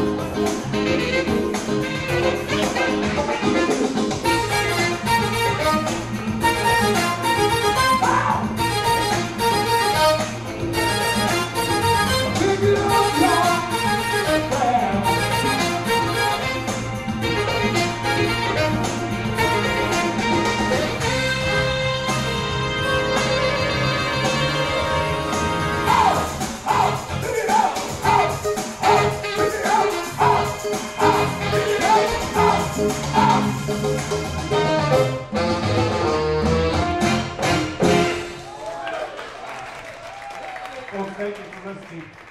Thank you. Well, thank you.